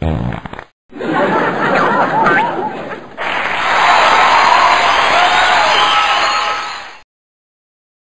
Yeah.